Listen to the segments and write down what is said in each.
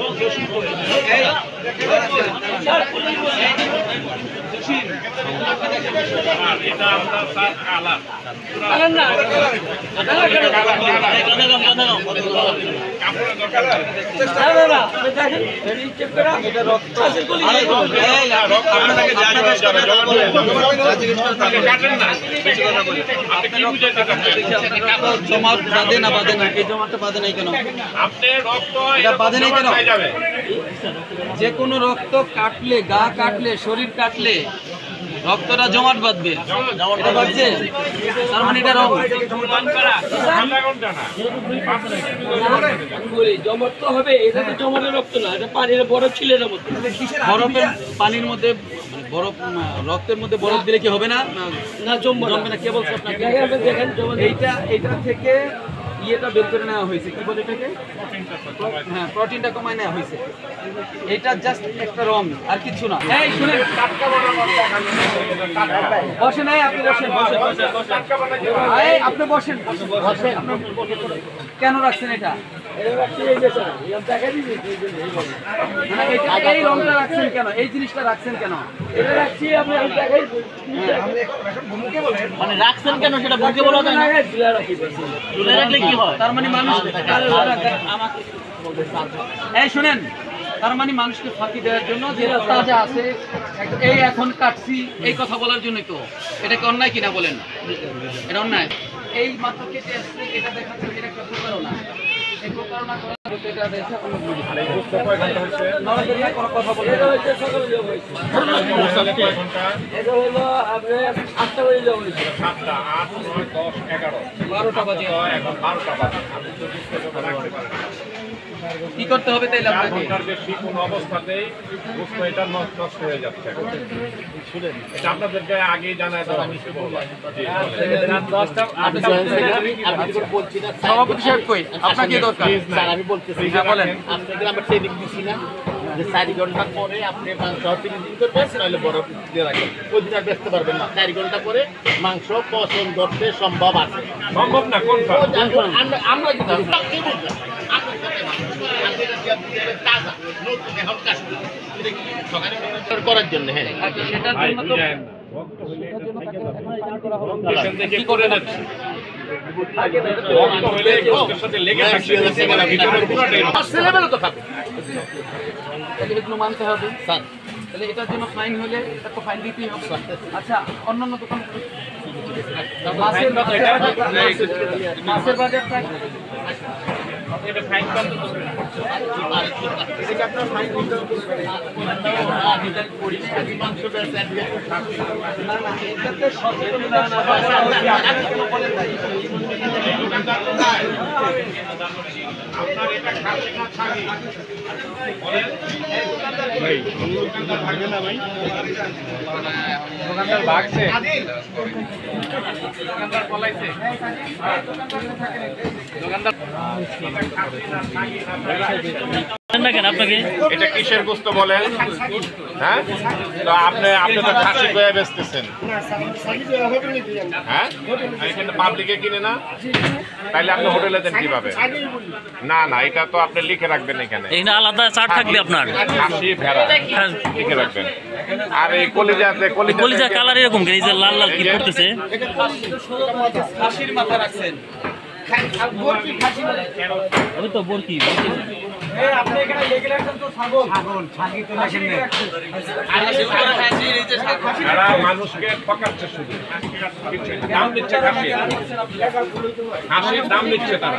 Thank you. জমা বাঁধে না বাঁধে না এই জমাটা বাঁধে নাই কেন এটা বাঁধে নাই কেন? যে কোনো রক্ত কাটলে গা কাটলে শরীর কাটলে রক্তটা জমাট বাঁধবে। এটা বাঁধছে? তার মানে এটা রং জমাট তো হবে এটা তো জমাটের রক্ত না এটা পানির ছিল এর মধ্যে। বরফের পানির মধ্যে মানে বরফ রক্তের মধ্যে বরফ দিলে কি হবে না? না জমবে না। জমবে না কে বলছে আপনাকে? দেখেন এইটা এইটা থেকে ইয়েটা বের করে নেওয়া হয়েছে। কি বলে এটাকে? হ্যাঁ প্রোটিনটা কমায় নেওয়া হয়েছে। এটা জাস্ট একটা রং আর কিছু না। এই শুনে বসেন এই আপনি বসেন বসেন বসেন। আপনি বসেন। কেন রাখছেন এটা? এই রংটা রাখছেন কেন এই জিনিসটা রাখছেন কেন এটা রাখছি আপনি দেখাই মানে রাখছেন কেন সেটা বুকে বলা যায় না? তুলে রাখলে কি হয়? তার মানে মানুষ আমাকে এই শুনেন তার মানে মানুষকে ফাঁকি দেওয়ার জন্য যে তাজা আছে এই এখন কাটছি এই কথা বলার জন্যই তো। এটাকে অন্যায় কিনা বলেন? এটা অন্যায়। এই মাত্র কেটে আসছে এটা দেখাচ্ছে এটা একটা না। বারোটা বাজে এখন বারোটা বাজে। আপনি চব্বিশ রাখতে পারেন। কি করতে হবে তাইলে চার আপনাকে? ঘণ্টার বেশি কোনো অবস্থাতেই গোস্ত এটা নষ্ট হয়ে যাচ্ছে এখন। এটা আপনাদেরকে আগেই জানায় দেওয়া বললাম। জি, বলেন। সভাপতি সাহেব কই? আপনাকে দরকার? স্যার আমি বলতেছি। বলেন। আপনাদের আমরা ট্রেনিং দিছি না। যে চারি ঘণ্টা পরে আপনি মাংস ফিনিশিং করবেন নাহলে বরফ দিয়ে রাখবেন। ওই দিন আর বেচতে পারবেন না। চারি ঘণ্টা পরে মাংস পচন ধরতে সম্ভব আছে। সম্ভব না জানবো- আমরা- আমরা করার জন্য হ্যাঁ সেটার মানতে হবে তাহলে এটার জন্য ফাইন হলে তো ফাইন দিতেই হবে আচ্ছা অন্যান্য দোকান মাছের বাজার আপনার এটা খাসি না ছাগি? বলেন। দোকানদার পলাইছে। দোকানদার খাসি না ছাগি না ভেড়া? দেখেন আপনাকে? এটা কিসের গোস্ত বলেন? হ্যাঁ? তো আপনি আপনি তো খাসি কয়ে বেচতেছেন। হ্যাঁ? এখানে পাবলিকে কিনে না। তাইলে আপনি হোটেলে দেন কীভাবে? না না এটা তো আপনি লিখে রাখবেন এখানে। আলাদা চার্ট থাকবে আপনার। খাসি ভেড়া হ্যাঁ। লিখে রাখবেন। আর এই কলিজা কলিজা কালার এরকম লাল লাল কি করতেছে খাসির মাথা রাখছেন। ওই তো বরকি মানুষকে ঠকাচ্ছে শুধু। দাম দিচ্ছে খাসি। খাসির দাম দিচ্ছে তারা।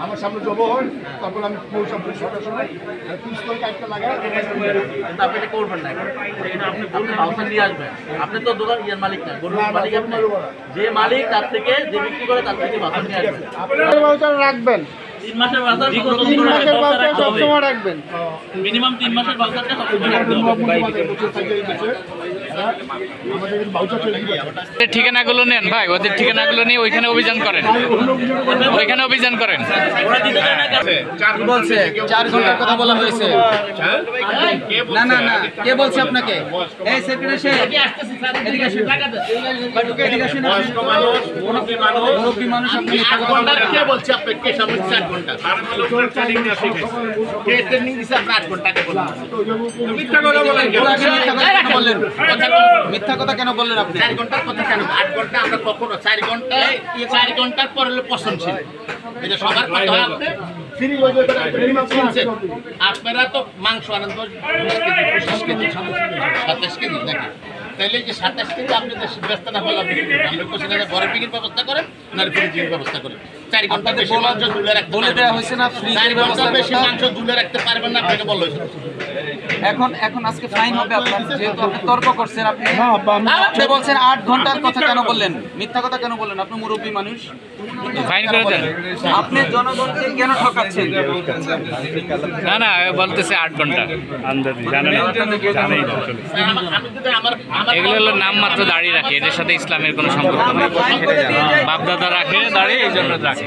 আমার সামনে জব হয় আমি পৌঁছাব সময়। লাগাই আপনি এটা করবেন না এটা আপনি বলবেন ভাউচার নিয়ে আসবেন। আপনি তো দোকান ইয়ার মালিক না। গরুর মালিক আপনি। যে মালিক তার থেকে যে বিক্রি করে তার থেকে নিয়ে আসবেন। আপনার রাখবেন। তিন মাসের বাজার তিন মাসের ভাউচার সবসময় রাখবেন। মিনিমাম তিন মাসের বাজারটা সবসময় ঠিকানাগুলো নেন ভাই ওদের ঠিকানাগুলো নিয়ে ওইখানে অভিযান করেন। ওইখানে অভিযান করেন। চার ঘণ্টার কথা বলা হয়েছে। না না না কে বলছে আপনাকে? এই সেক্রেটারি সাহেব এদিকে আসুন। এদিকে আসুন মানুষ মুরব্বী মানুষ। আপনি কে বলছে আপনি কে সামনে ঘণ্টা। তার মানুষ ট্রেনিং না শিখেছে কে ট্রেনিং দিছে? আপনি আট ঘণ্টা কে বলছেন মিথ্যা কথা বলেন। বললেন মিথ্যা কথা কেন বললেন আপনি? চার ঘণ্টার কথা কেন? আট ঘণ্টা আমরা কখনো চার ঘণ্টা চার ঘণ্টার পর হলে পছন্দ ছিল এটা সবার কথা হয় আপনি হয়ে আপনারা তো মাংস আনেন দশ বিশ পঁচিশ কেজি সাতাশ কেজি নাকি? তাইলে যে সাতাশ কেজি আপনি যে ব্যস্ত না হলে করবেন আমরা কোচিং বড় বিক্রির ব্যবস্থা করেন না ফ্রিজিংয়ের ব্যবস্থা করেন। চার ঘণ্টা বেশি মাংস ঝুলে রাখতে বলে পারবেন দেওয়া না। হয়েছে না ফ্রিজের চার ঘণ্টা ব্যবস্থা বেশি মাংস ঝুলে রাখতে পারবেন না আপনাকে বলা হয়েছে। এখন এখন আজকে ফাইন হবে আপনার যেহেতু আপনি তর্ক করছেন আপনি আপনি বলছেন আট ঘণ্টার কথা কেন বললেন? মিথ্যা কথা কেন বললেন? আপনি মুরব্বী মানুষ। ফাইন করে আপনি জনগণকে কেন ঠকাচ্ছেন? না না বলতেছে আট ঘণ্টা। আমি যদি আমার আমার এগুলো হলো নাম মাত্র দাঁড়িয়ে রাখে এদের সাথে ইসলামের কোনো সম্পর্ক নেই। বাপদাদা রাখে দাঁড়িয়ে এই জন্য রাখে।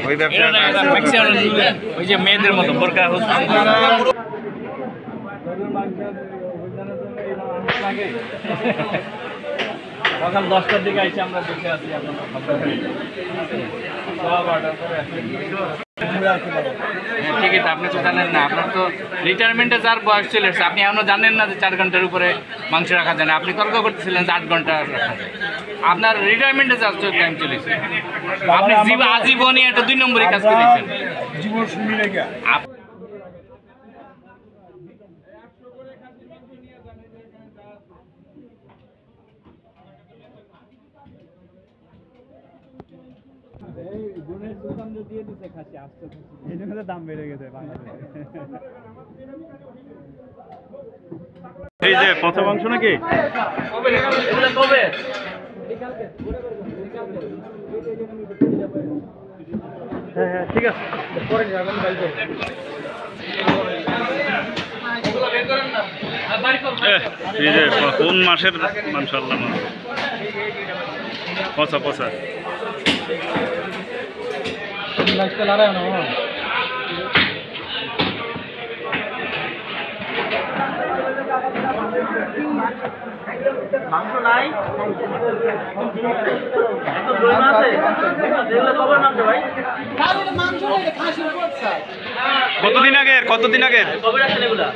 ওই যে মেয়েদের মতো বোরকা সকাল দশটার দিকে এসে আমরা বসে আছি হ্যাঁ, ঠিকই তো আপনি তো জানেন না আপনার তো রিটায়ারমেন্টে যার বয়স চলে এসেছে আপনি এখনও জানেন না যে চার ঘণ্টার উপরে মাংস রাখা যায় না। আপনি তর্ক করতেছিলেন যে আট ঘণ্টা রাখা যায়। আপনার রিটায়ারমেন্টে যার টাইম চলেছে আপনি জীব আজীবনই একটা দুই নম্বরই কাজ করেছেন। জীবন শুনি এই জন্য তো দাম বেড়ে গেছে এই যে পচা মাংস নাকি? কবে হ্যাঁ হ্যাঁ ঠিক আছে। এহ, এই যে কোন মাসের মাংস আল্লাহ মাংস পচা পচা। মাংস নাই? মাছ আছে? এগুলো কবে নামছে ভাই? কতদিন আগের? কতদিন আগের? রাখছেন এগুলা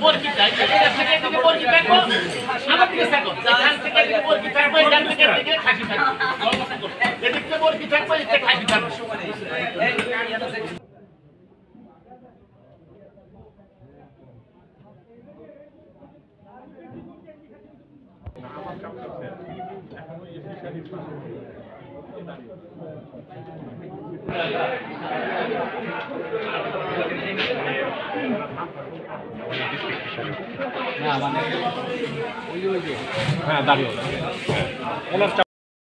বরকি থাকব এদিকে বরকি থাকব এদিকে খাসি থাকব খাসি থাকব হ্যাঁ দাঁড়িয়ে। ওনার